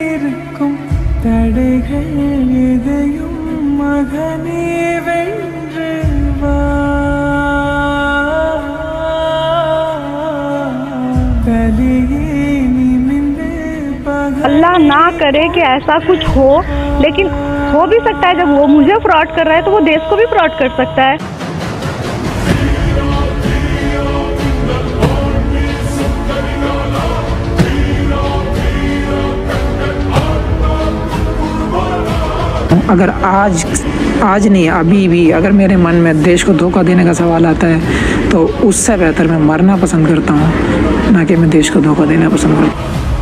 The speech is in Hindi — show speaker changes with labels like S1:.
S1: இருக்கும் தடைகள் எதையும் மகனே வென்று வா தலையே நிமிர்ந்து பகல்
S2: अल्लाह ना करे कि ऐसा कुछ हो लेकिन हो भी सकता है जब वो मुझे फ्रॉड कर रहा है तो वो देश को भी फ्रॉड कर हूँ।
S3: अगर आज आज नहीं, अभी भी अगर मेरे मन में देश को धोखा देने का सवाल आता है तो उससे बेहतर मैं मरना पसंद करता हूँ, ना कि मैं देश को धोखा देना पसंद करता हूँ।